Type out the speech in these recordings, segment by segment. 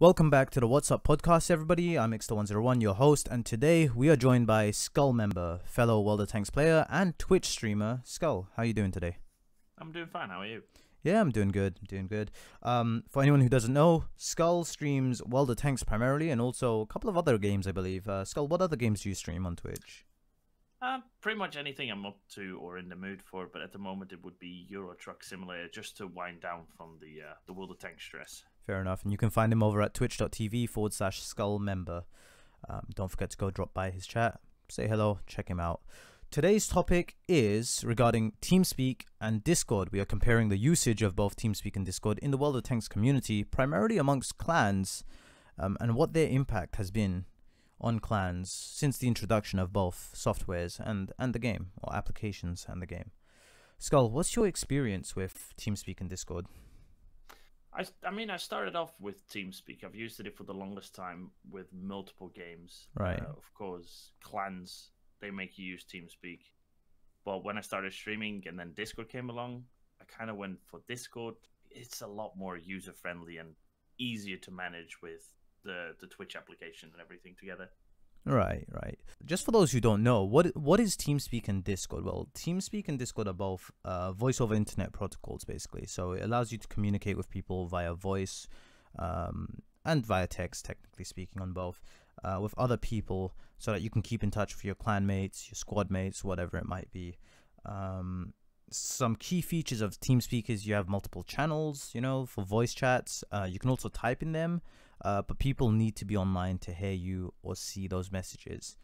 Welcome back to the WoT's up podcast, everybody. I'm Iksta101, your host, and today we are joined by SkullMember, fellow World of Tanks player, and Twitch streamer. Skull, how are you doing today? I'm doing fine. How are you? Yeah, I'm doing good. I'm doing good. Um, for anyone who doesn't know, Skull streams World of Tanks primarily, and also a couple of other games, I believe. Uh, Skull, what other games do you stream on Twitch? Uh, pretty much anything I'm up to or in the mood for, but at the moment it would be Euro Truck Simulator just to wind down from the uh, the World of Tanks stress. Fair enough. And you can find him over at twitch.tv forward slash skull member. Um, don't forget to go drop by his chat, say hello, check him out. Today's topic is regarding TeamSpeak and Discord. We are comparing the usage of both TeamSpeak and Discord in the World of Tanks community, primarily amongst clans, um, and what their impact has been on clans since the introduction of both softwares and, and the game, or applications and the game. Skull, what's your experience with TeamSpeak and Discord? I, I mean, I started off with TeamSpeak. I've used it for the longest time with multiple games. Right. Uh, of course, clans, they make you use TeamSpeak. But when I started streaming and then Discord came along, I kind of went for Discord. It's a lot more user friendly and easier to manage with the the Twitch application and everything together. Right, right. Just for those who don't know, what what is TeamSpeak and Discord? Well, TeamSpeak and Discord are both uh, voice over internet protocols, basically. So it allows you to communicate with people via voice um, and via text, technically speaking, on both, uh, with other people, so that you can keep in touch with your clan mates, your squad mates, whatever it might be. Um, some key features of TeamSpeak is you have multiple channels, you know, for voice chats. Uh, you can also type in them uh, but people need to be online to hear you or see those messages.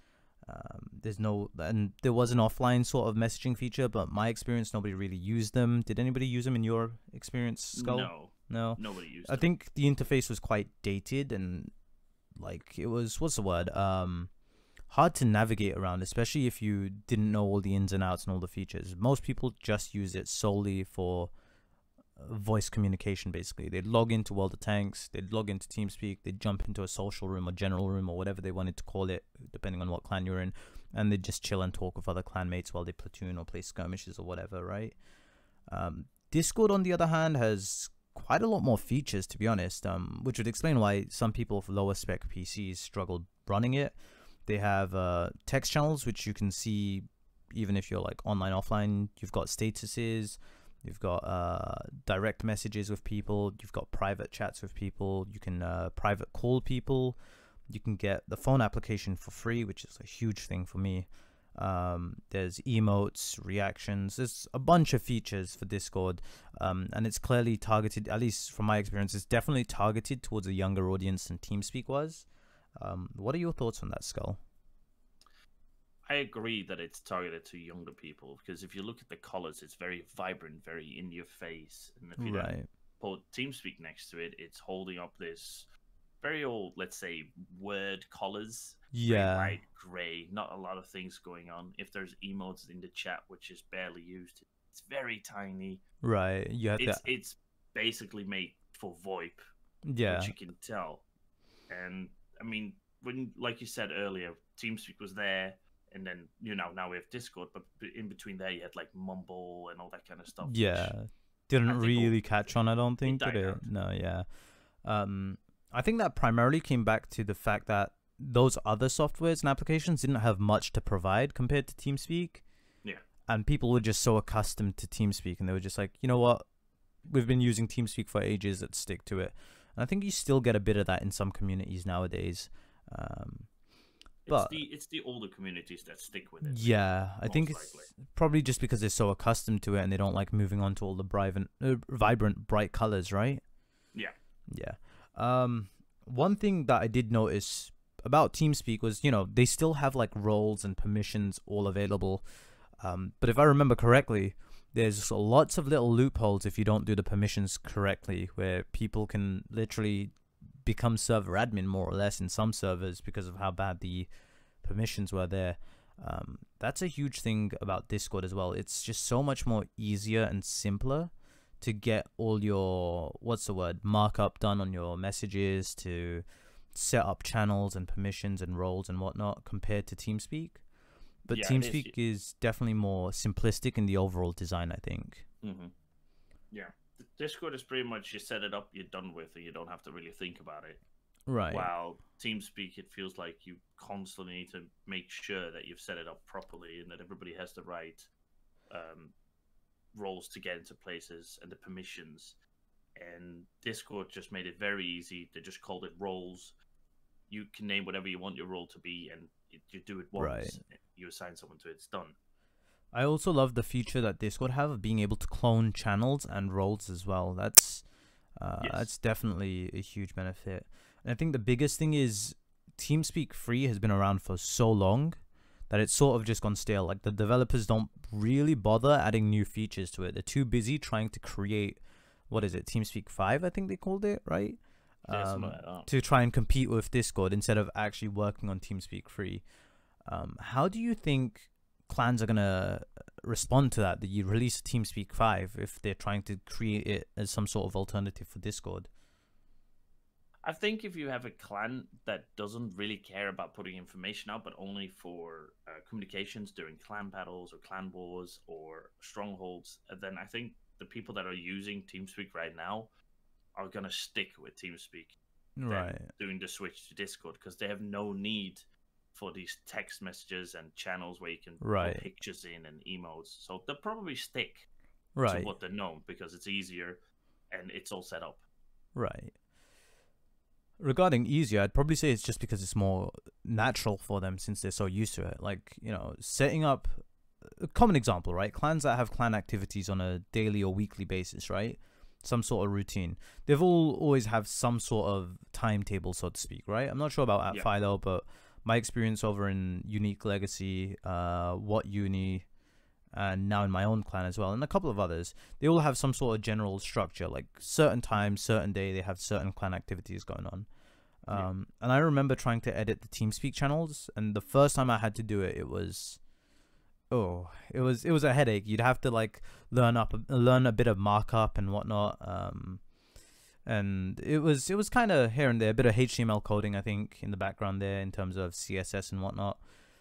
Um, there's no, and there was an offline sort of messaging feature, but my experience, nobody really used them. Did anybody use them in your experience, Skull? No, no, nobody used. I them. think the interface was quite dated and like it was what's the word? Um, hard to navigate around, especially if you didn't know all the ins and outs and all the features. Most people just use it solely for voice communication basically. They'd log into World of Tanks, they'd log into TeamSpeak, they'd jump into a social room or general room or whatever they wanted to call it, depending on what clan you're in, and they'd just chill and talk with other clanmates while they platoon or play skirmishes or whatever, right? Um, Discord, on the other hand, has quite a lot more features, to be honest, um, which would explain why some people with lower spec PCs struggle running it. They have uh, text channels, which you can see even if you're like online, offline. You've got statuses You've got uh, direct messages with people. You've got private chats with people. You can uh, private call people. You can get the phone application for free, which is a huge thing for me. Um, there's emotes, reactions. There's a bunch of features for Discord, um, and it's clearly targeted. At least from my experience, it's definitely targeted towards a younger audience than TeamSpeak was. Um, what are your thoughts on that, Skull? I agree that it's targeted to younger people because if you look at the colors, it's very vibrant, very in your face. And if you right. put TeamSpeak next to it, it's holding up this very old, let's say, word colors. Yeah. White, gray, not a lot of things going on. If there's emotes in the chat, which is barely used, it's very tiny. Right. You have it's, it's basically made for VoIP. Yeah. Which you can tell. And I mean, when, like you said earlier, TeamSpeak was there and then you know now we have Discord, but in between there you had like Mumble and all that kind of stuff. Yeah, didn't really catch on. I don't think did it? No, yeah. Um, I think that primarily came back to the fact that those other softwares and applications didn't have much to provide compared to TeamSpeak. Yeah. And people were just so accustomed to TeamSpeak, and they were just like, you know what, we've been using TeamSpeak for ages. Let's stick to it. And I think you still get a bit of that in some communities nowadays. Um, but it's the it's the older communities that stick with it. Yeah, I think it's likely. probably just because they're so accustomed to it and they don't like moving on to all the vibrant, uh, vibrant, bright colors, right? Yeah. Yeah. Um, one thing that I did notice about TeamSpeak was, you know, they still have like roles and permissions all available. Um, but if I remember correctly, there's lots of little loopholes if you don't do the permissions correctly, where people can literally become server admin more or less in some servers because of how bad the permissions were there. Um, that's a huge thing about Discord as well. It's just so much more easier and simpler to get all your what's the word markup done on your messages to set up channels and permissions and roles and whatnot compared to TeamSpeak. But yeah, TeamSpeak is. is. definitely more simplistic in the overall design, I think. Mm-hmm. Yeah. Discord is pretty much you set it up, you're done with, and you don't have to really think about it. Right. While TeamSpeak, it feels like you constantly need to make sure that you've set it up properly and that everybody has the right um, roles to get into places and the permissions. And Discord just made it very easy. They just called it roles. You can name whatever you want your role to be, and it, you do it once. Right. You assign someone to it. It's done. I also love the feature that Discord have of being able to clone channels and roles as well. That's uh, Yes. that's definitely a huge benefit. And I think the biggest thing is TeamSpeak 3 has been around for so long that it's sort of just gone stale. Like the developers don't really bother adding new features to it. They're too busy trying to create what is it, TeamSpeak 5, I think they called it, right? Um, to try and compete with Discord instead of actually working on TeamSpeak 3. Um, how do you think clans are gonna respond to that? That you release TeamSpeak Five if they're trying to create it as some sort of alternative for Discord? I think if you have a clan that doesn't really care about putting information out, but only for uh, communications during clan battles or clan wars or strongholds, then I think the people that are using TeamSpeak right now are gonna stick with TeamSpeak Right. doing the switch to Discord because they have no need for these text messages and channels where you can Right. put pictures in and emotes. So they'll probably stick Right. to what they're known because it's easier and it's all set up. Right. Regarding easier, I'd probably say it's just because it's more natural for them since they're so used to it. Like, you know, setting up a common example, right? Clans that have clan activities on a daily or weekly basis, right? Some sort of routine. They've all always have some sort of timetable, so to speak, right? I'm not sure about at Yeah. Philo, but my experience over in Unique Legacy, uh, What Uni, and now in my own clan as well, and a couple of others, they all have some sort of general structure, like certain time, certain day, they have certain clan activities going on. Yeah. Um, and I remember trying to edit the TeamSpeak channels, and the first time I had to do it, it was, oh, it was it was a headache. You'd have to like learn up, learn a bit of markup and whatnot. Um, and it was it was kind of here and there, a bit of HTML coding, I think, in the background there in terms of CSS and whatnot.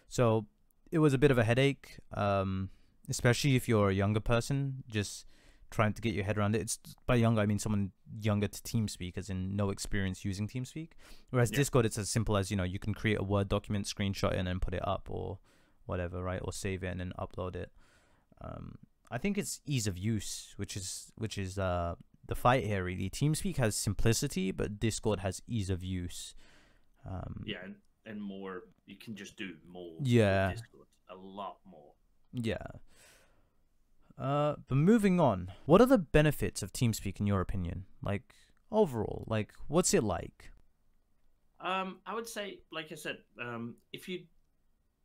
So it was a bit of a headache, um, especially if you're a younger person, just trying to get your head around it. It's by younger, I mean someone younger to TeamSpeak, as in no experience using TeamSpeak. Whereas Yeah. Discord, it's as simple as you know, you can create a Word document, screenshot it, and then put it up or whatever, right? Or save it and then upload it. Um, I think it's ease of use, which is which is uh the fight here really. TeamSpeak has simplicity, but Discord has ease of use. Um, Yeah, and, and more. You can just do more. Yeah. Discord, a lot more. Yeah. Uh, but moving on, what are the benefits of TeamSpeak in your opinion? Like overall, like what's it like? Um, I would say, like I said, um, if you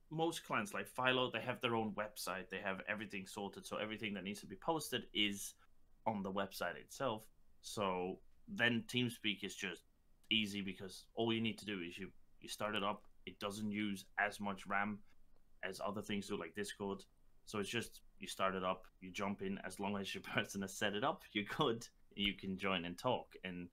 most clients like Philo, they have their own website. They have everything sorted, so everything that needs to be posted is on the website itself. So then TeamSpeak is just easy because all you need to do is you you start it up. It doesn't use as much RAM as other things do, like Discord. So it's just you start it up, you jump in. As long as your person has set it up, you're good. You can join and talk, and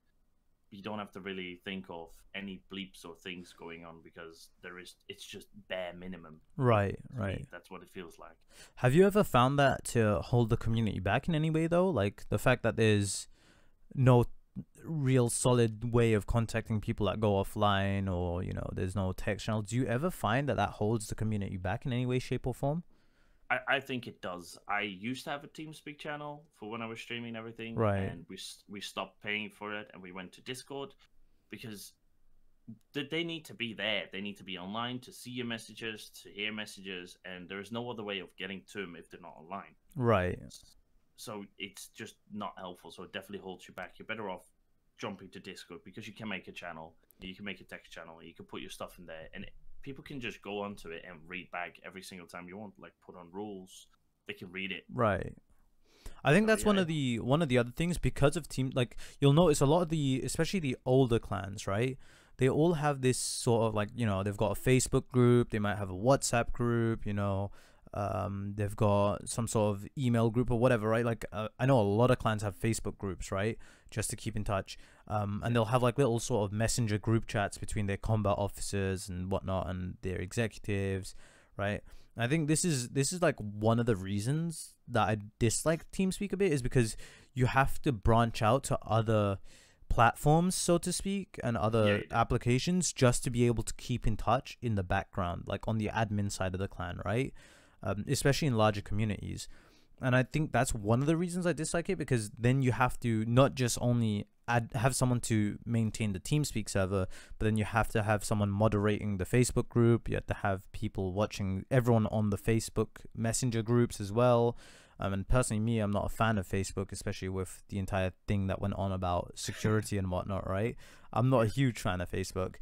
you don't have to really think of any bleeps or things going on because there is. It's just bare minimum. Right, right. That's what it feels like. Have you ever found that to hold the community back in any way though? Like the fact that there's no real solid way of contacting people that go offline or, you know, there's no text channel. Do you ever find that that holds the community back in any way shape or form? I, I think it does. I used to have a TeamSpeak channel for when I was streaming everything, Right. And we we stopped paying for it, and we went to Discord because th- they need to be there. They need to be online to see your messages, to hear messages, and there is no other way of getting to them if they're not online. Right. So it's just not helpful. So it definitely holds you back. You're better off jumping to Discord because you can make a channel, you can make a text channel, you can put your stuff in there, and people can just go onto it and read back every single time you want. Like put on rules, they can read it. Right. I think So, that's one of the one of the other things because of team like you'll notice a lot of the especially the older clans, right? They all have this sort of like, you know, they've got a Facebook group, they might have a WhatsApp group, you know, um they've got some sort of email group or whatever, right? Like uh, I know a lot of clans have Facebook groups, right? Just to keep in touch. Um and they'll have like little sort of messenger group chats between their combat officers and whatnot and their executives, right? I think this is this is like one of the reasons that I dislike TeamSpeak a bit is because you have to branch out to other platforms, so to speak, and other yeah. applications just to be able to keep in touch in the background, like on the admin side of the clan, right? Um, especially in larger communities. And I think that's one of the reasons I dislike it because then you have to not just only add have someone to maintain the TeamSpeak server, but then you have to have someone moderating the Facebook group. You have to have people watching everyone on the Facebook Messenger groups as well. Um, and personally, me, I'm not a fan of Facebook, especially with the entire thing that went on about security and whatnot. Right? I'm not a huge fan of Facebook.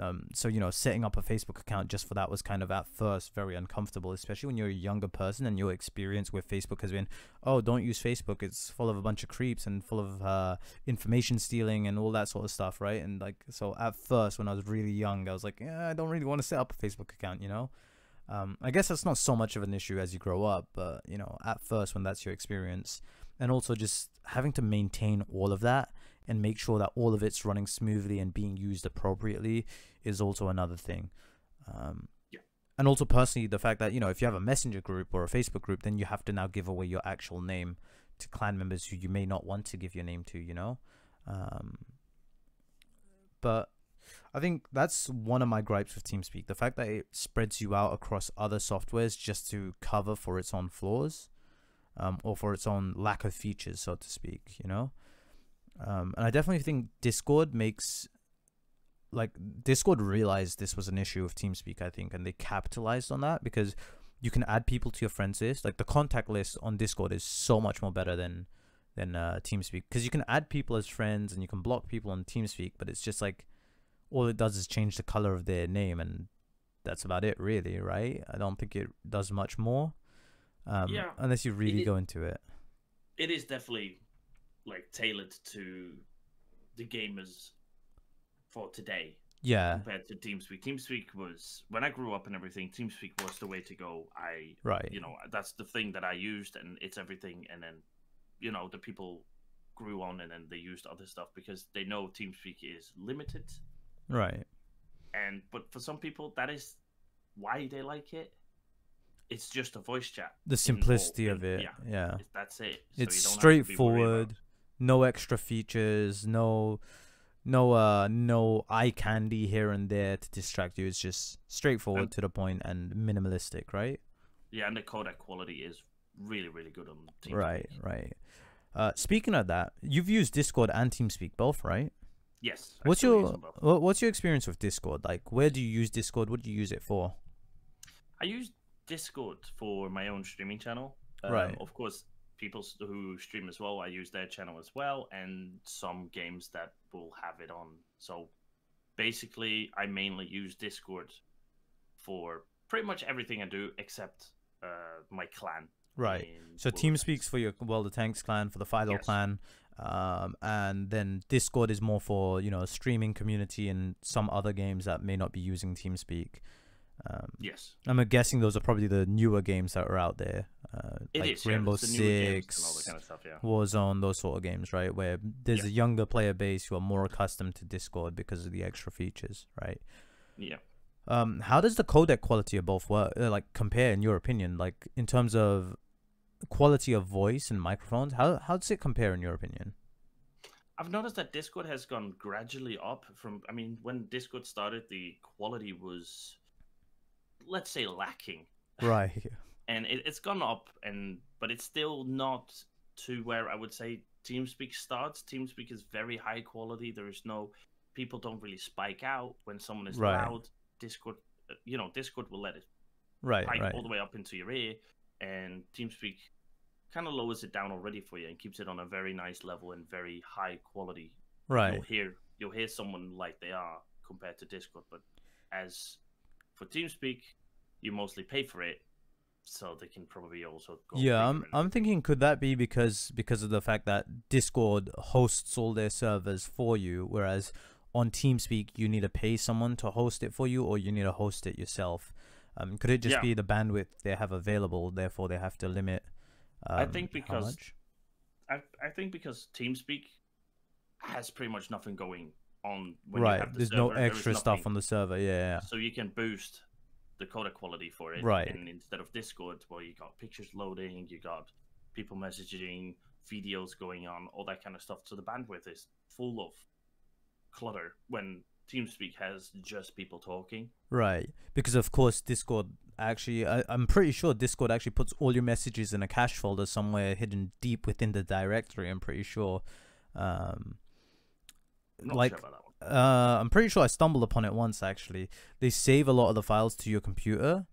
Um, so you know, setting up a Facebook account just for that was kind of at first very uncomfortable, especially when you're a younger person and your experience with Facebook has been, oh, don't use Facebook. It's full of a bunch of creeps and full of uh, information stealing and all that sort of stuff, right? And like, so at first, when I was really young, I was like, yeah, I don't really want to set up a Facebook account, you know. Um, I guess that's not so much of an issue as you grow up, but you know, at first when that's your experience, and also just having to maintain all of that and make sure that all of it's running smoothly and being used appropriately is also another thing. Um, Yeah. And also personally, the fact that you know if you have a messenger group or a Facebook group, then you have to now give away your actual name to clan members who you may not want to give your name to. You know, um, but I think that's one of my gripes with TeamSpeak: the fact that it spreads you out across other softwares just to cover for its own flaws, um, or for its own lack of features, so to speak. You know, um, and I definitely think Discord makes like Discord realized this was an issue of TeamSpeak, I think, and they capitalized on that because you can add people to your friends list. Like the contact list on Discord is so much more better than than uh, TeamSpeak because you can add people as friends and you can block people on TeamSpeak, but it's just like all it does is change the color of their name and that's about it, really, right? I don't think it does much more. Um, Yeah, unless you really it- go into it. It is definitely like tailored to the gamers for today Yeah, compared to TeamSpeak. TeamSpeak was when I grew up and everything. TeamSpeak was the way to go. I right. you know that's the thing that I used, and it's everything. And then you know the people grew on, and then they used other stuff because they know TeamSpeak is limited. Right. And but for some people, that is why they like it. It's just a voice chat. The simplicity involved of it. yeah. yeah. That's it. it's So you don't have to straightforward no extra features no no uh no eye candy here and there to distract you it's just straightforward Um, to the point and minimalistic right Yeah, and the codec quality is really, really good on TeamSpeak. right right uh speaking of that you've used discord and teamspeak both right Yes. I what's your what's your experience with discord like where do you use discord what do you use it for I use Discord for my own streaming channel. Um, Right. Of course, people who stream as well, I use their channel as well, and some games that will have it on. So basically, I mainly use Discord for pretty much everything I do except uh, my clan. right so World of teamspeak's Tanks. for your well the tanks clan for the philo Yes. clan um and then discord is more for you know streaming community and some other games that may not be using teamspeak um Yes. I'm guessing those are probably the newer games that are out there, uh, It is like yeah, Rainbow it's the newer games Six, and all that kind of stuff, yeah. Warzone, those sort of games, right? Where there's Yeah. a younger player base who are more accustomed to Discord because of the extra features, right? Yeah. Um, how does the codec quality of both work? Uh, like compare, in your opinion, like in terms of quality of voice and microphones? How how does it compare, in your opinion? I've noticed that Discord has gone gradually up from I mean when Discord started the quality was let's say lacking Right. and it, it's gone up and but it's still not to where I would say TeamSpeak starts. TeamSpeak is very high quality. There is no people don't really spike out when someone is Right. loud. Discord uh, you know Discord will let it Right. Right. all the way up into your ear and TeamSpeak kind of lowers it down already for you and keeps it on a very nice level and very high quality Right. you'll hear you'll hear someone like they are compared to Discord. But as for TeamSpeak, you mostly pay for it, so they can probably also go. Yeah, I'm I'm thinking could that be because because of the fact that Discord hosts all their servers for you, whereas on TeamSpeak you need to pay someone to host it for you, or you need to host it yourself. Um, could it just Yeah. be the bandwidth they have available, therefore they have to limit? Um, I think because? I I think because TeamSpeak has pretty much nothing going on when you right, have the there's no server, there is extra stuff on the server. Yeah, yeah, so you can boost the codec quality for it. Right. And instead of Discord, where you got pictures loading, you got people messaging, videos going on, all that kind of stuff. So the bandwidth is full of clutter when TeamSpeak has just people talking. Right, because of course Discord actually, I, I'm pretty sure Discord actually puts all your messages in a cache folder somewhere hidden deep within the directory. I'm pretty sure. Um, Not like sure about that one. uh, I'm pretty sure I stumbled upon it once actually. They save a lot of the files to your computer.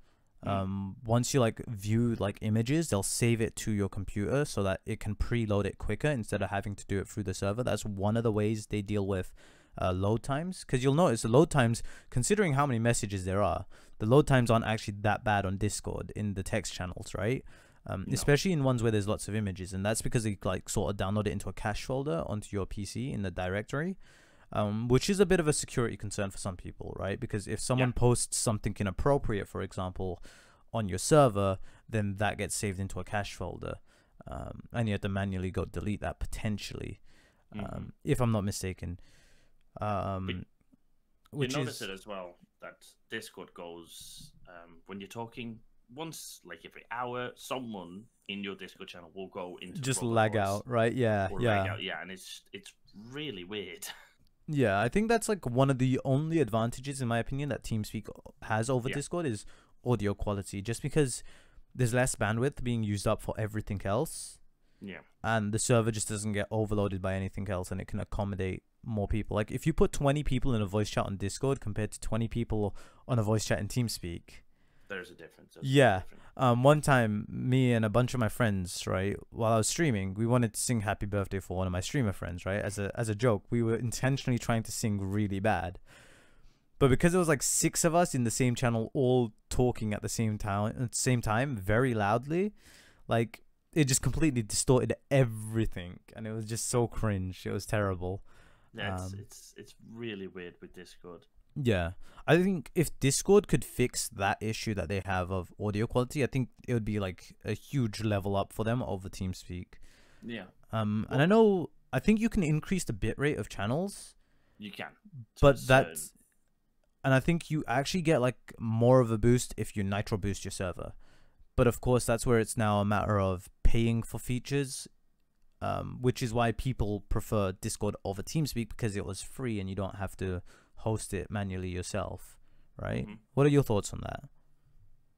Mm. Um, once you like view like images, they'll save it to your computer so that it can preload it quicker instead of having to do it through the server. That's one of the ways they deal with uh, load times. Because you'll notice the load times, considering how many messages there are, the load times aren't actually that bad on Discord in the text channels, right? Um, No. Especially in ones where there's lots of images, and that's because they like sort of download it into a cache folder onto your PC in the directory um, which is a bit of a security concern for some people, right? Because if someone posts something inappropriate, for example, on your server, then that gets saved into a cache folder, um, and you have to manually go delete that potentially, um, if I'm not mistaken. Um, which you notice is it as well that Discord goes um, when you're talking once, like every hour, someone in your Discord channel will go into just lag out, right? Yeah, yeah. out, yeah, and it's it's really weird. Yeah, I think that's like one of the only advantages, in my opinion, that TeamSpeak has over Yeah. Discord is audio quality. Just because there's less bandwidth being used up for everything else, yeah, and the server just doesn't get overloaded by anything else, and it can accommodate more people. Like if you put 20 people in a voice chat on Discord compared to 20 people on a voice chat in TeamSpeak, there's a difference. there's a Yeah. difference. um, one time, me and a bunch of my friends, right, while I was streaming, we wanted to sing "Happy Birthday" for one of my streamer friends, right, as a as a joke. We were intentionally trying to sing really bad, but because there was like six of us in the same channel, all talking at the same time, at the same time, very loudly, like it just completely distorted everything, and it was just so cringe. It was terrible. Yeah, it's, Um, it's it's really weird with Discord. Yeah. I think if Discord could fix that issue that they have of audio quality, I think it would be like a huge level up for them over TeamSpeak. Yeah, Um, and I know I think you can increase the bitrate of channels, you can. but that's and I think you actually get like more of a boost if you nitro boost your server. But of course, that's where it's now a matter of paying for features, um, which is why people prefer Discord over TeamSpeak because it was free and you don't have to host it manually yourself, right? Mhm. What are your thoughts on that?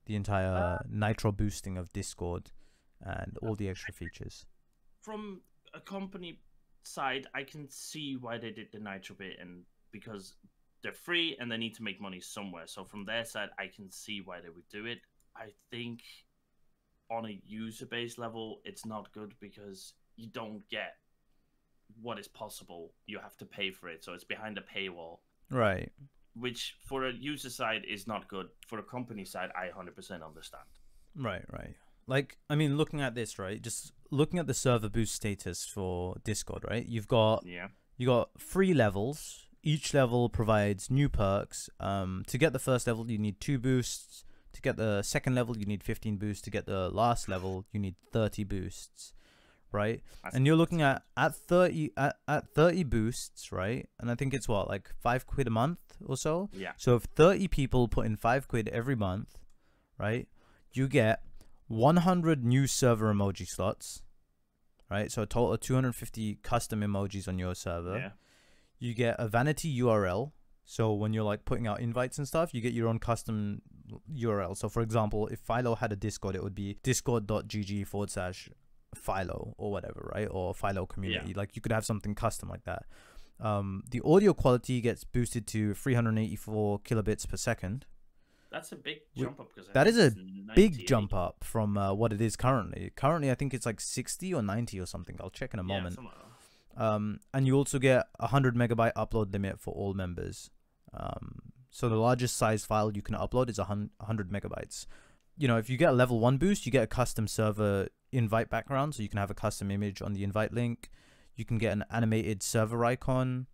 The entire Uh, nitro boosting of Discord and all the extra features. from a company side, I can see why they did the nitro bit, and because they're free and they need to make money somewhere. So from their side, I can see why they would do it. I think on a user base level, it's not good because you don't get what is possible. You have to pay for it, so it's behind a paywall. Right. Which for a user side is not good. For a company side, I 100% understand. Right, right. Like, I mean, looking at this, right? Just looking at the server boost status for Discord, right? You've got Yeah. you got three levels. Each level provides new perks. Um, to get the first level, you need two boosts. To get the second level, you need 15 boosts. To get the last level, you need 30 boosts, right? And you're looking at at 30 at, at 30 boosts, right? And I think it's what like five quid a month or so. Yeah. So if 30 people put in 5 quid every month, right? You get 100 new server emoji slots, right? So a total of 250 custom emojis on your server. Yeah. You get a vanity URL. So when you're like putting out invites and stuff, you get your own custom URL. So for example, if Philo had a Discord, it would be discord.gg forward slash Philo or whatever, right? Or Philo community. Like you could have something custom like that. Um, the audio quality gets boosted to 384 kilobits per second. That's a big jump up because that is a Big jump up from uh, what it is currently. Currently, I think it's like 60 or 90 or something. I'll check in a Yeah, moment. Um, and you also get a 100 megabyte upload limit for all members. Um, so the largest size file you can upload is a 100 megabytes. You know, if you get a level 1 boost, you get a custom server invite background, so you can have a custom image on the invite link. You can get an animated server icon.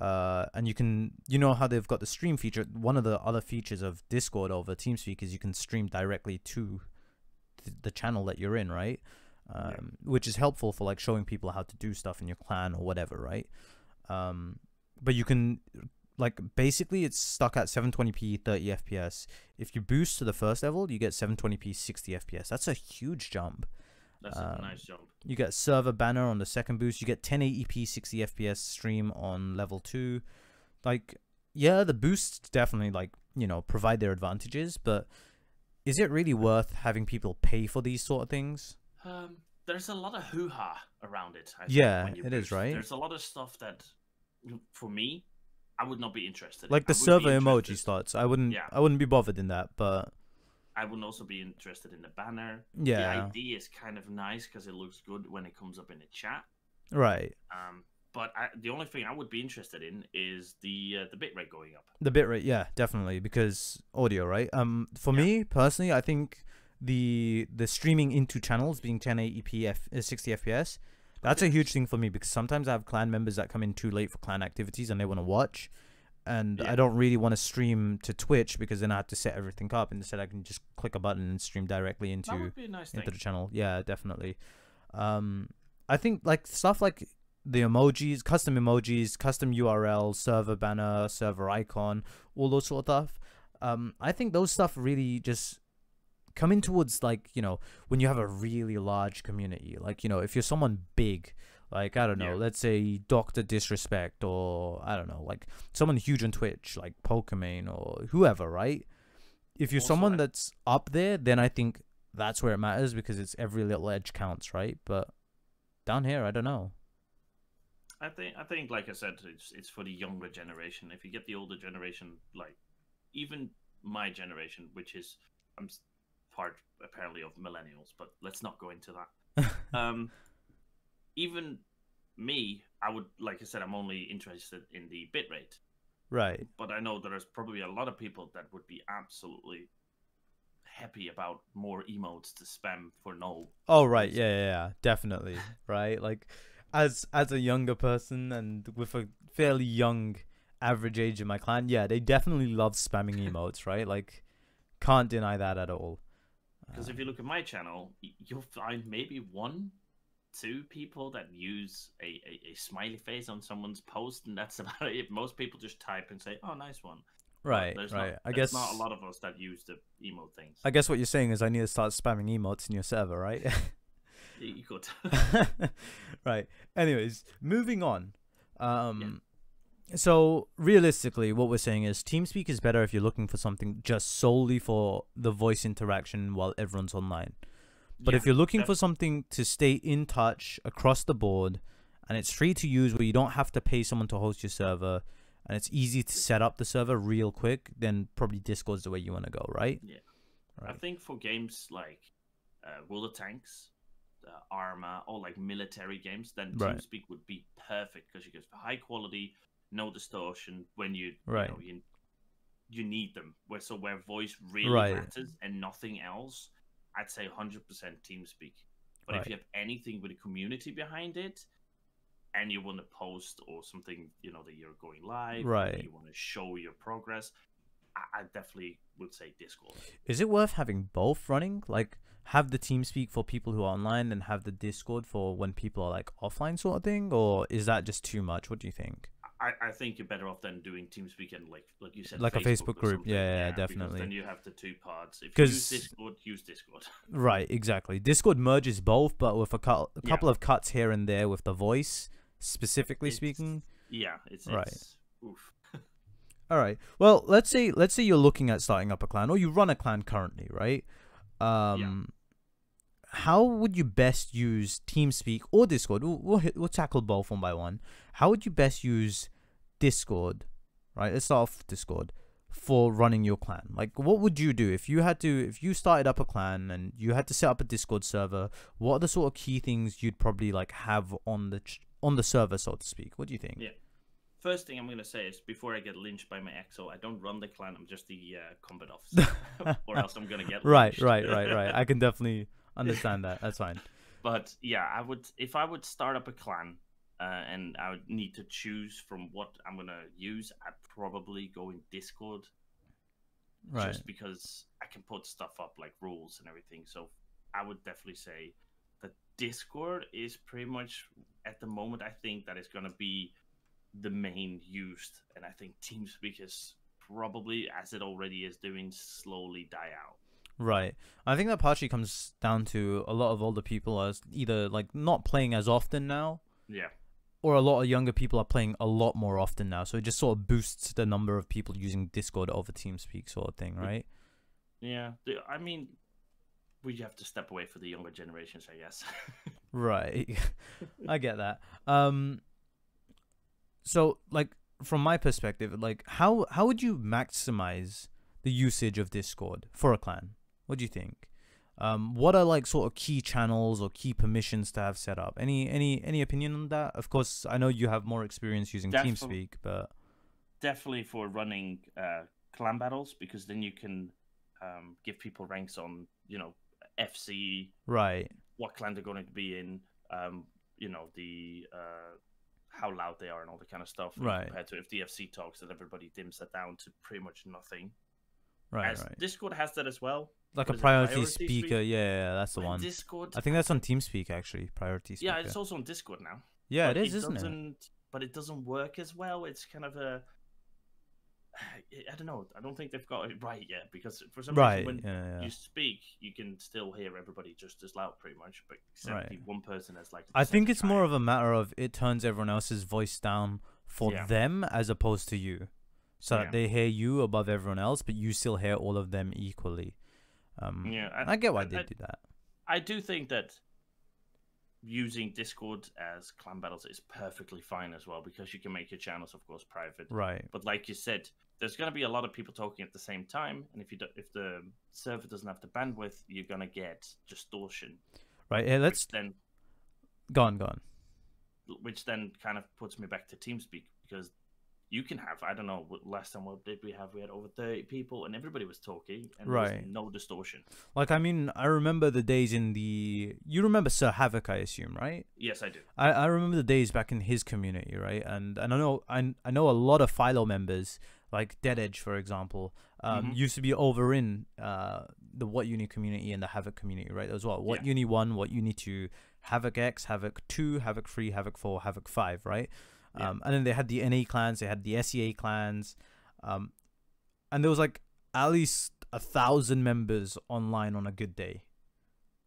Uh, and you can, you know how they've got the stream feature. One of the other features of Discord over TeamSpeak is you can stream directly to th- the channel that you're in, right? Um, Yeah. Which is helpful for like showing people how to do stuff in your clan or whatever, right? Um, but you can, like, basically it's stuck at 720p 30 FPS. If you boost to the first level, you get 720p 60 FPS. That's a huge jump. That's Um, a nice jump. You get server banner on the second boost. You get 1080p 60 FPS stream on level 2. like yeah, the boosts definitely like you know provide their advantages, but is it really worth having people pay for these sort of things? Um, there's a lot of hoo ha around it. I Yeah, you it is, boost. right? There's a lot of stuff that, for me, I would not be interested. in. Like the I would be server emoji slots, I wouldn't Yeah. I wouldn't be bothered in that, but I would also be interested in the banner. yeah, The ID is kind of nice because it looks good when it comes up in the chat. right. Um, but I, the only thing I would be interested in is the uh, the bitrate going up. The bitrate, yeah, definitely because audio, right? Um, for Yeah. me personally, I think the the streaming into channels being 1080p f uh, 60 fps that's a huge thing for me because sometimes I have clan members that come in too late for clan activities and they want to watch, and Yeah. I don't really want to stream to Twitch because then I have to set everything up. Instead, I can just click a button and stream directly into That would be a nice thing. into the channel. Yeah, definitely. Um, I think like stuff like the emojis, custom emojis, custom URL, server banner, server icon, all those sort of stuff. Um, I think those stuff really just come in towards like you know when you have a really large community. Like you know if you're someone big. Like I don't know, Yeah. let's say Doctor Disrespect or I don't know, like someone huge on Twitch, like Pokimane or whoever, right? If you're Also, someone that's up there, then I think that's where it matters because it's every little edge counts, right? But down here, I don't know. I think I think like I said, it's it's for the younger generation. If you get the older generation, like even my generation, which is I'm part apparently of millennials, but let's not go into that. um, even me, I would like I said, I'm only interested in the bitrate, Right. but I know there's probably a lot of people that would be absolutely happy about more emotes to spam for no. Oh, right. Yeah, yeah, yeah. Definitely. right. Like, as as a younger person and with a fairly young average age in my clan, yeah, they definitely love spamming emotes, right? Like, can't deny that at all. Because if you look at my channel, you'll find maybe one, two people that use a, a, a smiley face on someone's post, and that's about it. Most people just type and say, "Oh, nice one." Right, there's right. Not, I guess not a lot of us that use the emote things. I guess what you're saying is I need to start spamming emotes in your server, right? You could. right. Anyways, moving on. Um so realistically what we're saying is TeamSpeak is better if you're looking for something just solely for the voice interaction while everyone's online. But if you're looking for something to stay in touch across the board and it's free to use where you don't have to pay someone to host your server and it's easy to set up the server real quick, then probably Discord's the way you want to go, right? Yeah. I think for games like uh, World of Tanks, uh, Arma, or like military games, then Right. TeamSpeak would be perfect because you get high quality, no distortion when you Right. you, know, you you need them. Where so where voice really Right. matters and nothing else, I'd say hundred percent TeamSpeak. But Right. if you have anything with a community behind it, and you want to post or something, you know that you're going live, Right. You want to show your progress. I, I definitely would say Discord. Is it worth having both running? Like have the TeamSpeak for people who are online and have the Discord for when people are like offline sort of thing? Or is that just too much? What do you think? I, I think you're better off than doing TeamSpeak and like like you said, Like a Facebook group. something. Yeah, yeah, definitely. Then you have the two parts. If you use Discord, use Discord. Right, exactly. Discord merges both, but with a, cou- a Yeah. couple of cuts here and there with the voice, specifically It's- speaking. yeah, it's Right. It's, oof. All right. Well, let's say let's say you're looking at starting up a clan, or you run a clan currently, right? Um, how would you best use TeamSpeak or Discord? We'll we'll, hit, we'll tackle both one by one. How would you best use Discord? Right. Let's start off with Discord for running your clan. Like, what would you do if you had to if you started up a clan and you had to set up a Discord server? What are the sort of key things you'd probably like have on the ch- on the server, so to speak? What do you think? Yeah. First thing I'm gonna say is before I get lynched by my exo, I don't run the clan. I'm just the uh, combat officer, or else I'm gonna get lynched. Right, right, right, right. I can definitely understand that. That's fine. But yeah, I would if I would start up a clan uh, and I would need to choose from what I'm gonna use, I'd probably go in Discord Right. just because I can put stuff up like rules and everything. So I would definitely say that Discord is pretty much at the moment. I think that is gonna be the main used, and I think TeamSpeak is probably as it already is doing slowly die out. Right. I think that partially comes down to a lot of older people as either like not playing as often now, Yeah, or a lot of younger people are playing a lot more often now. So it just sort of boosts the number of people using Discord over TeamSpeak, sort of thing, right? Yeah, I mean, we have to step away for the younger generations, I guess. Right. I get that. Um so like from my perspective, like how how would you maximize the usage of Discord for a clan? What do you think? Um what are like sort of key channels or key permissions to have set up? Any any any opinion on that? Of course, I know you have more experience using TeamSpeak, but Definitely for running uh, clan battles because then you can um, give people ranks on, you know, FC, right. what clan they're going to be in, um, you know, the uh, how loud they are and all that kind of stuff. Right. Compared to if the FC talks, that everybody dims that down to pretty much nothing. Right, As right. Discord has that as well. Like a priority, priority speaker, speak- yeah, yeah, that's the one. Discord. I think that's on TeamSpeak actually, priority speaker. yeah, it's also on Discord now. yeah, but it is, isn't it? But it doesn't work as well. It's kind of a. I don't know. I don't think they've got it right yet because for some Right, reason when yeah, yeah. you speak, you can still hear everybody just as loud, pretty much. But except Right. one person has like. I think it's more of a matter of it turns everyone else's voice down for Yeah. them as opposed to you, so that they hear you above everyone else, but you still hear all of them equally. Um, Yeah, I, get why I- they I- do that. I do think that using Discord as clan battles is perfectly fine as well because you can make your channels, of course, private. Right. But like you said, there's going to be a lot of people talking at the same time, and if you do, if the server doesn't have the bandwidth, you're going to get distortion. Right. Hey, let's then Gone, gone. which then kind of puts me back to TeamSpeak because you can have I don't know last time what did we have we had over 30 people and everybody was talking and there Right. was no distortion. Like, I mean, I remember the days in the. You remember Sir Havoc, I assume, right? Yes, I do. I, I remember the days back in his community, right? And and I know I, I know a lot of Philo members, like Dead Edge, for example, um, Mhm. used to be over in uh the What Uni community and the Havoc community, right? As well. What Yeah. Uni one, What Uni two, Havoc X, Havoc two, Havoc three, Havoc four, Havoc five, right? Yeah. Um, and then they had the NA clans, they had the SEA clans, um, and there was like at least a thousand members online on a good day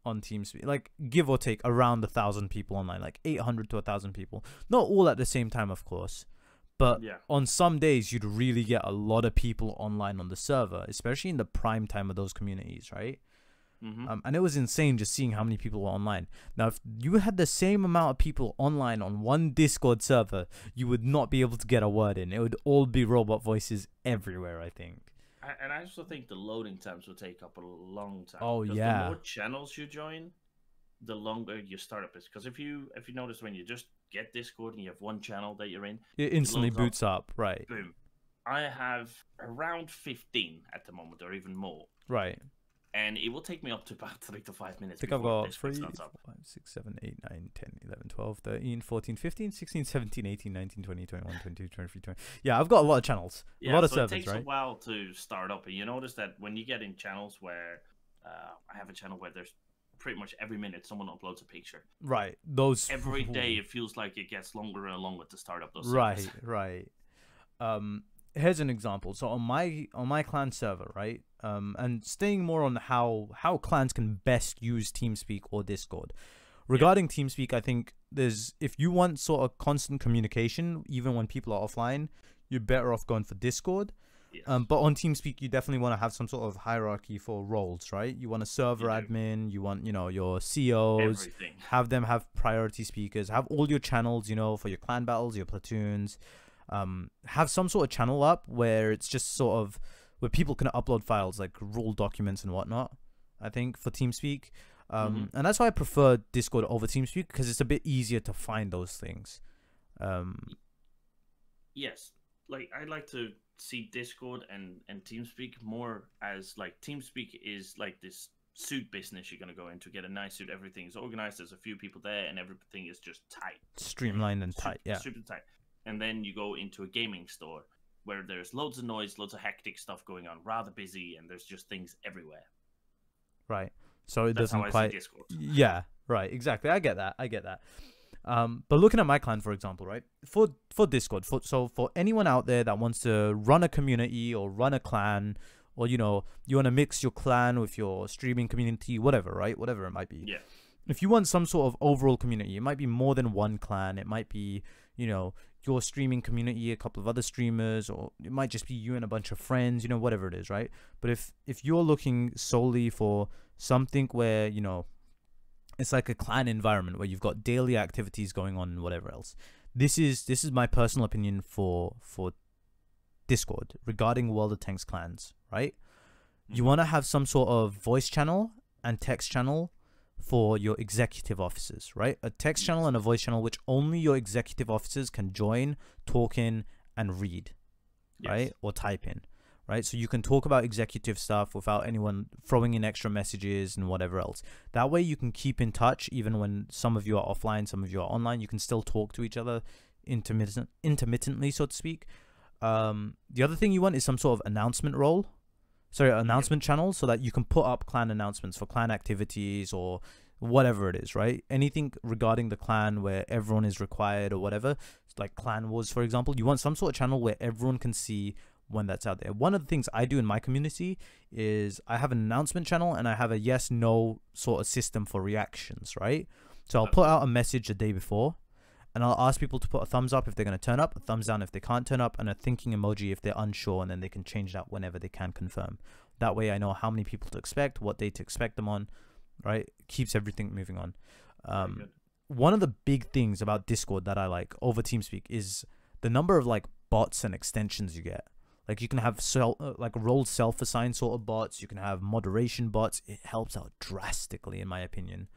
on TeamSpeak, like give or take around a thousand people online, like eight hundred to a thousand people. Not all at the same time, of course, but Yeah. on some days you'd really get a lot of people online on the server, especially in the prime time of those communities, right? Hmm Um, and it was insane just seeing how many people were online. Now, if you had the same amount of people online on one Discord server, you would not be able to get a word in. It would all be robot voices everywhere. I think. And I also think the loading times will take up a long time. Oh, yeah. The more channels you join, the longer your startup is. Because if you if you notice when you just get Discord and you have one channel that you're in, It instantly loads up. boots up. Right. boom. I have around fifteen at the moment, or even more. Right. And it will take me up to about three to five minutes. I think I've got this 3, starts 5, 6, 7, 8, 9, 10, 11, 12, 13, 14, 15, 16, 17, 18, 19, 20, 21, 22, 23, 20. Yeah, I've got a lot of channels. a lot of so servers, it takes right? a while to start up, and you notice that when you get in channels where uh, I have a channel where there's pretty much every minute someone uploads a picture. Right. Those Every day it feels like it gets longer and longer to start up those. right servers. right um here's an example so on my on my clan server right um and staying more on how how clans can best use teamspeak or discord regarding teamspeak i think there's if you want sort of constant communication even when people are offline you're better off going for discord Yes. um, but on TeamSpeak, you definitely want to have some sort of hierarchy for roles, right? You want a server You admin, you want, you know, your COs, Everything. have them have priority speakers have all your channels you know for your clan battles your platoons um have some sort of channel up where it's just sort of where people can upload files like rule documents and whatnot i think for teamspeak um Mhm. and that's why i prefer discord over teamspeak because it's a bit easier to find those things um Yes, like I'd like to see Discord and and TeamSpeak more as like TeamSpeak is like this suit business you're gonna go into get a nice suit. Everything is organized. There's a few people there, and everything is just tight. streamlined and super, tight yeah super tight. And then you go into a gaming store where there's loads of noise, loads of hectic stuff going on, rather busy, and there's just things everywhere. right so it That's doesn't quite. Yeah, right, exactly. I get that. I get that. Um, but looking at my clan, for example, right for for Discord, for so for anyone out there that wants to run a community or run a clan, or you know you want to mix your clan with your streaming community, whatever, right? Whatever it might be. Yeah. If you want some sort of overall community, it might be more than one clan. It might be you know your streaming community, a couple of other streamers, or it might just be you and a bunch of friends, you know, whatever it is, right? But if if you're looking solely for something where you know it's like a clan environment where you've got daily activities going on and whatever else. This is this is my personal opinion for for Discord regarding World of Tanks clans, right? You Mhm. want to have some sort of voice channel and text channel for your executive officers, right? A text channel and a voice channel which only your executive officers can join, talk in, and read, Yes. right? Or type in, right? So you can talk about executive stuff without anyone throwing in extra messages and whatever else. That way you can keep in touch even when some of you are offline, some of you are online. You can still talk to each other intermittent, intermittently, so to speak. Um, the other thing you want is some sort of announcement role. Sorry, announcement channel so that you can put up clan announcements for clan activities or whatever it is, right? Anything regarding the clan where everyone is required or whatever, like clan wars, for example. You want some sort of channel where everyone can see when that's out there. One of the things I do in my community is I have an announcement channel and I have a yes no sort of system for reactions, right? So I'll put out a message the day before and I'll ask people to put a thumbs up if they're going to turn up, a thumbs down if they can't turn up, and a thinking emoji if they're unsure, and then they can change that whenever they can confirm. That way I know how many people to expect, what day to expect them on, right? Keeps everything moving on. Um, one of the big things about Discord that I like over TeamSpeak is the number of like bots and extensions you get. Like you can have self, uh, like role self-assigned sort of bots. You can have moderation bots. It helps out drastically, in my opinion.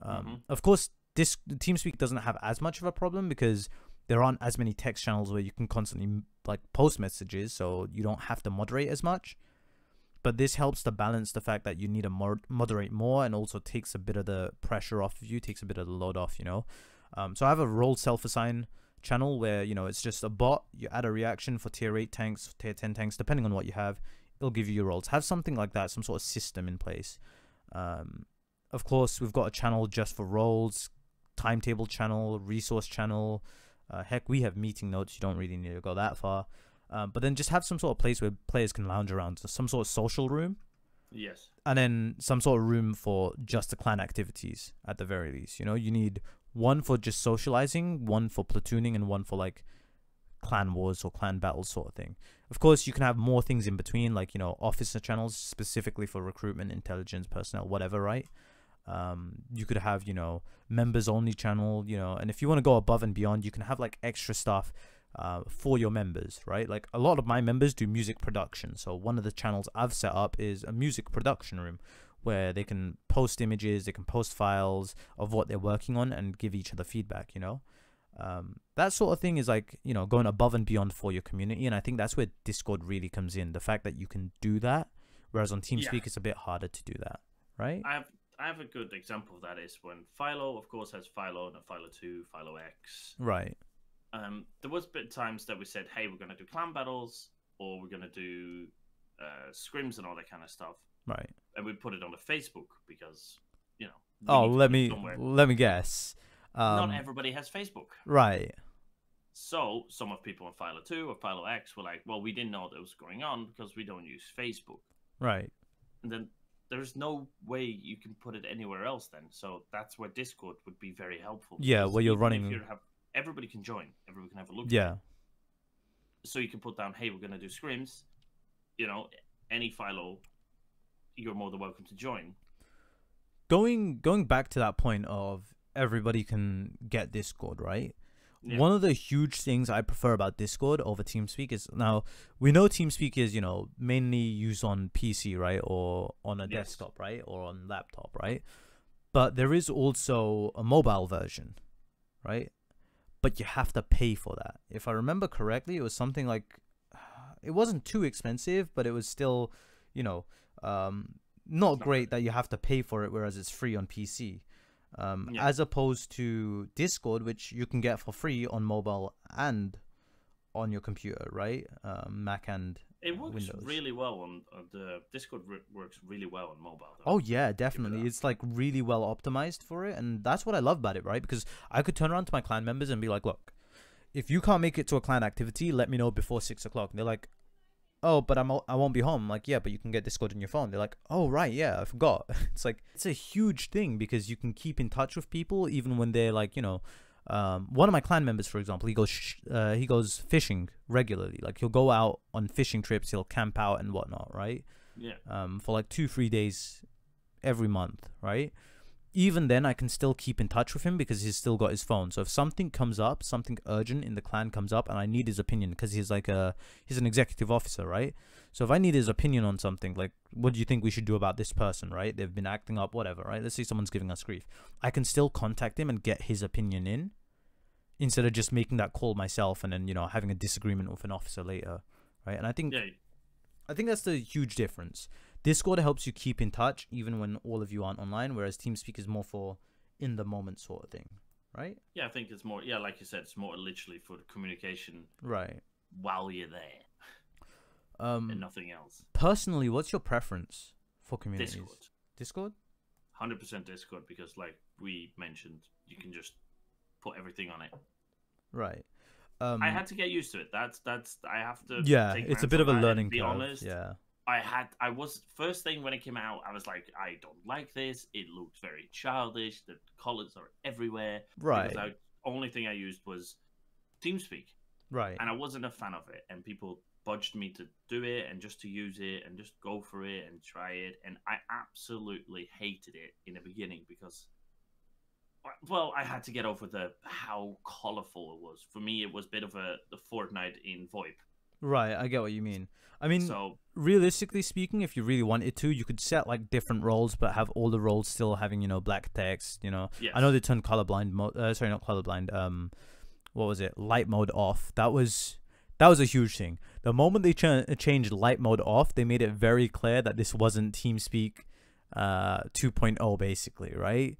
Um, Mhm. Of course, this TeamSpeak doesn't have as much of a problem because there aren't as many text channels where you can constantly like post messages, so you don't have to moderate as much. But this helps to balance the fact that you need to mod- moderate more, and also takes a bit of the pressure off of you, takes a bit of the load off. You know, um, so I have a role self-assign channel where you know it's just a bot. You add a reaction for tier eight tanks, tier ten tanks, depending on what you have. It'll give you your roles. Have something like that, some sort of system in place. Um, of course, we've got a channel just for roles, timetable channel, resource channel. Uh, heck, we have meeting notes. You don't really need to go that far. Um, but then just have some sort of place where players can lounge around, so some sort of social room, Yes. and then some sort of room for just the clan activities at the very least. You know, you need one for just socializing, one for platooning, and one for like clan wars or clan battles sort of thing. Of course, you can have more things in between, like you know, officer channels specifically for recruitment, intelligence, personnel, whatever, right? Um, you could have you know members only channel, you know, and if you want to go above and beyond, you can have like extra stuff uh, for your members, right? Like a lot of my members do music production, so one of the channels I've set up is a music production room where they can post images, they can post files of what they're working on, and give each other feedback. You know, um, that sort of thing is like you know going above and beyond for your community, and I think that's where Discord really comes in. The fact that you can do that, whereas on TeamSpeak Yeah. it's a bit harder to do that, right? I have I have a good example of that is when Philo, of course, has Philo and a Philo two, Philo X. Right. Um, there was bit times that we said, "Hey, we're gonna do clan battles, or we're gonna do uh, scrims and all that kind of stuff," Right. and we put it on the Facebook because you know. Oh, let me let me guess. Um, Not everybody has Facebook. right. So some of people in Philo 2 or Philo X were like, well, we didn't know that was going on because we don't use Facebook. Right. And then there's no way you can put it anywhere else then. So that's where Discord would be very helpful. Yeah, where you're running- you have, everybody can join. Everybody can have a look. Yeah. So you can put down, hey, we're going to do scrims. You know, any Philo, you're more than welcome to join. Going going back to that point of everybody can get Discord, right? Yeah. One of the huge things I prefer about Discord over TeamSpeak is now we know TeamSpeak is you know mainly used on PC, right, or on a Yes. desktop, right, or on laptop, right. But there is also a mobile version, right? But you have to pay for that. If I remember correctly, it was something like it wasn't too expensive, but it was still, you know, um, not not great that you have to pay for it, whereas it's free on PC. Um, Yeah. As opposed to Discord, which you can get for free on mobile and on your computer, right? Um, Mac and It works Windows. really well on, on the Discord re- works really well on mobile. Though. Oh yeah, definitely. It's like really well optimized for it, and that's what I love about it, right? Because I could turn around to my clan members and be like, "Look, if you can't make it to a clan activity, let me know before six o'clock." And they're like, "Oh, but I'm I won't be home." I'm like, yeah, but you can get Discord on your phone. They're like, "Oh right, yeah, I forgot." It's like it's a huge thing because you can keep in touch with people even when they're like you know Um, one of my clan members, for example, he goes sh- uh, he goes fishing regularly. Like he'll go out on fishing trips, he'll camp out and whatnot, right? Yeah. Um, for like two three days every month, right? Even then, I can still keep in touch with him because he's still got his phone. So if something comes up, something urgent in the clan comes up, and I need his opinion because he's like a he's an executive officer, right? So if I need his opinion on something, like what do you think we should do about this person, right? They've been acting up, whatever, right? Let's say someone's giving us grief. I can still contact him and get his opinion in instead of just making that call myself and then, you know, having a disagreement with an officer later, right? And I think Yeah. I think that's the huge difference. Discord helps you keep in touch even when all of you aren't online, whereas TeamSpeak is more for in the moment sort of thing, right? Yeah, I think it's more. Yeah, like you said, it's more literally for the communication Right. while you're there Um, and nothing else. personally, what's your preference for communities? Discord, Discord? hundred percent Discord, because like we mentioned, you can just put everything on it. Right. Um, I had to get used to it. That's that's I have to. yeah, it's a bit of a learning Be curve. honest. Yeah. I had I was first thing when it came out, I was like, I don't like this. It looks very childish. The colors are everywhere. Right. Because I, only thing I used was TeamSpeak, Right. and I wasn't a fan of it. And people budged me to do it and just to use it and just go for it and try it. And I absolutely hated it in the beginning because, well, I had to get over the how colorful it was. For me, it was a bit of a the Fortnite in VoIP. Right. I get what you mean. I mean, So realistically speaking, if you really wanted to, you could set like different roles, but have all the roles still having you know black text. You know, yes, I know they turned colorblind mode. Uh, sorry, not colorblind. Um, what was it? Light mode off. That was that was a huge thing. The moment they ch- changed light mode off, they made it very clear that this wasn't TeamSpeak, uh, 2.0 basically, right?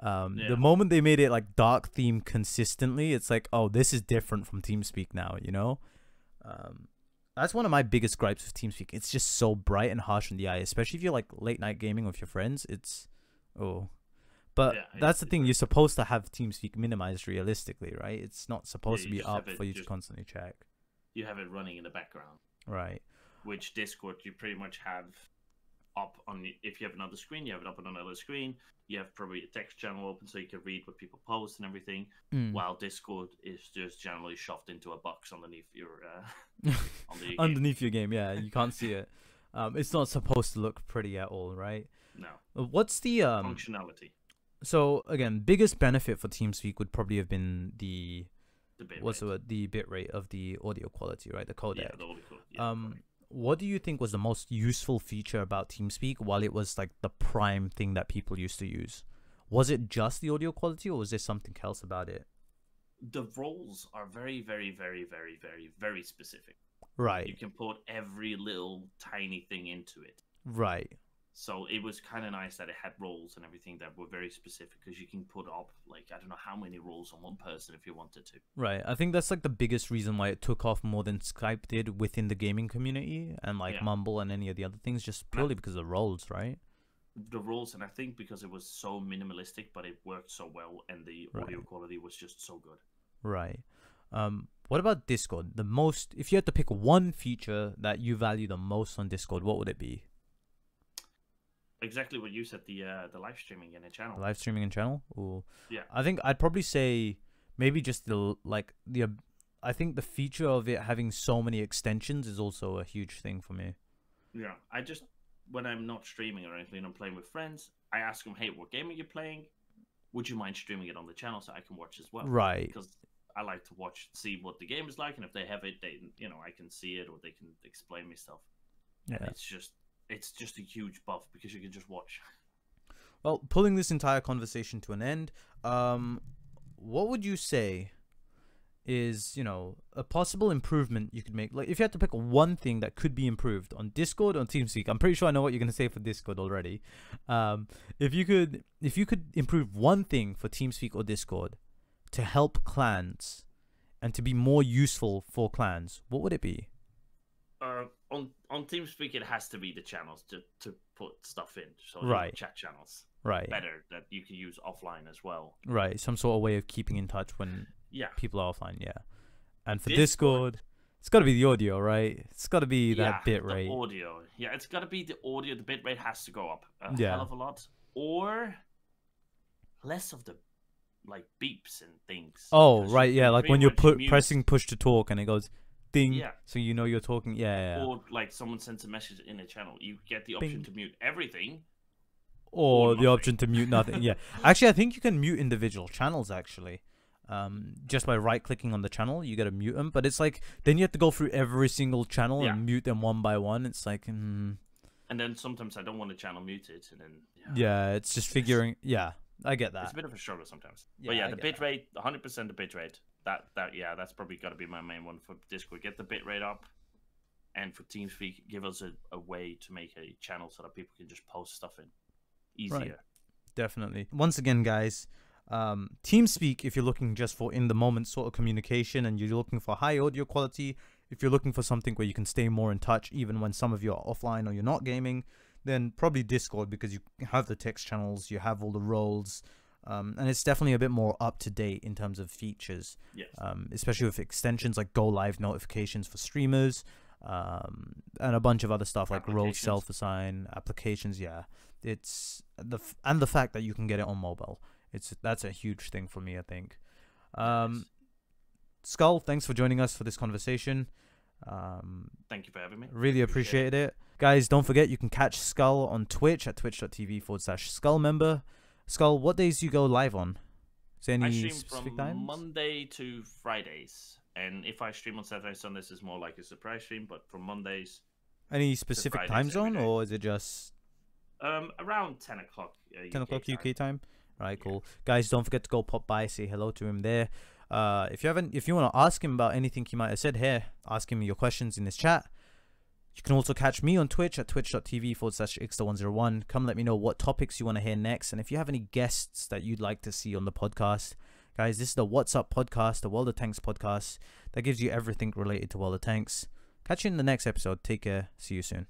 Um, Yeah. the moment they made it like dark theme consistently, it's like, oh, this is different from TeamSpeak now, you know. Um, that's one of my biggest gripes with TeamSpeak. It's just so bright and harsh on the eye, especially if you're like late night gaming with your friends. It's oh, but Yeah, that's the thing. You're supposed to have TeamSpeak minimized realistically, right? It's not supposed Yeah, to be up it for you to constantly check. you have it running in the background. Right. which Discord you pretty much have up on the, if you have another screen, you have it up on another screen. You have probably a text channel open so you can read what people post and everything. Mm. While Discord is just generally shoved into a box underneath your uh, your game. Underneath your game, yeah, you can't see it. Um, it's not supposed to look pretty at all, right? No Uh, What's the um? functionality. So again, biggest benefit for TeamSpeak would probably have been the The bit what's the word? The bitrate of the audio quality, right? The codec. Yeah, the audio quality, yeah, um. What do you think was the most useful feature about TeamSpeak while it was like the prime thing that people used to use? Was it just the audio quality, or was there something else about it? the roles are very, very, very, very, very, very specific. Right, You can put every little tiny thing into it. right, So it was kind of nice that it had roles and everything that were very specific because you can put up like I don't know how many roles on one person if you wanted to. right. I think that's like the biggest reason why it took off more than Skype did within the gaming community and like Yeah. Mumble and any of the other things, just purely because of the roles, right? The roles and I think because it was so minimalistic, but it worked so well and the audio quality was just so good. Right. Um, what about Discord? The most, if you had to pick one feature that you value the most on Discord, what would it be? Exactly what you said the uh, the live streaming in a channel. Live streaming and channel? Ooh. Yeah. I think I'd probably say maybe just the like the. I think the feature of it having so many extensions is also a huge thing for me. Yeah, I just when I'm not streaming or anything, and I'm playing with friends. I ask them, "Hey, what game are you playing? Would you mind streaming it on the channel so I can watch as well?" Right. because I like to watch, see what the game is like, and if they have it, they, you know, I can see it or they can explain me stuff. And Yeah. it's just, it's just a huge buff because you can just watch. Well, pulling this entire conversation to an end, um, what would you say is you know a possible improvement you could make? Like, if you had to pick one thing that could be improved on Discord or TeamSpeak, I'm pretty sure I know what you're gonna say for Discord already. Um, if you could, if you could improve one thing for TeamSpeak or Discord to help clans and to be more useful for clans, what would it be? Uh, on on TeamSpeak, it has to be the channels to to put stuff in. So Right. chat channels Right, better that you can use offline as well. right, some sort of way of keeping in touch when Yeah, people are offline. Yeah, and for Discord- Discord, it's got to be the audio, right? It's got to be that yeah, bit the audio. Yeah, it's got to be the audio. The bitrate has to go up a Yeah. hell of a lot, or less of the like beeps and things. Oh, right, yeah, like when you're mute- pressing push to talk and it goes ding, Yeah. so you know you're talking. Yeah, yeah, yeah. or like someone sends a message in a channel, you get the option Bing. to mute everything. or or the option to mute nothing. yeah, actually, I think you can mute individual channels. Actually, um, just by right clicking on the channel, you get to mute them. But it's like then you have to go through every single channel Yeah. and mute them one by one. It's like, mm, And then sometimes I don't want the channel muted, and then yeah, it's just figuring. Yeah, I get that. it's a bit of a struggle sometimes. Yeah, but yeah, I the bit that. rate, 100 percent the bit rate. That that yeah, that's probably got to be my main one for Discord. Get the bit rate up, and for TeamSpeak, give us a, a way to make a channel so that people can just post stuff in easier. Definitely. Once again, guys, um, TeamSpeak, if you're looking just for in the moment sort of communication and you're looking for high audio quality, if you're looking for something where you can stay more in touch even when some of you are offline or you're not gaming, then probably Discord because you have the text channels, you have all the roles, um, and it's definitely a bit more up to date in terms of features, Yes. um, especially with extensions like go live notifications for streamers. Um, and a bunch of other stuff like role self assign applications. Yeah, it's the f- and the fact that you can get it on mobile. It's that's a huge thing for me. I think. Um, Yes. Skull, thanks for joining us for this conversation. Um, Thank you for having me. really Appreciate appreciated it. Guys, don't forget you can catch Skull on Twitch at twitch.tv forward slash SkullMember. Skull, what days do you go live on? Is there I any stream specific from times? Monday to Fridays, and if I stream on Saturday, Sundays, it's more like a surprise stream. But from Mondays, Any specific Fridays time zone, or is it just um, around ten o'clock. Uh, 10 o'clock. UK time. Right, Yeah. cool. Guys, don't forget to go pop by, say hello to him there. Uh, if you haven't, if you want to ask him about anything he might have said here, ask him your questions in this chat. You can also catch me on Twitch at twitch.tv forward slash Iksta101. Come let me know what topics you want to hear next. And if you have any guests that you'd like to see on the podcast, guys, this is the WoT's up podcast, the World of Tanks podcast that gives you everything related to World of Tanks. Catch you in the next episode. Take care. See you soon.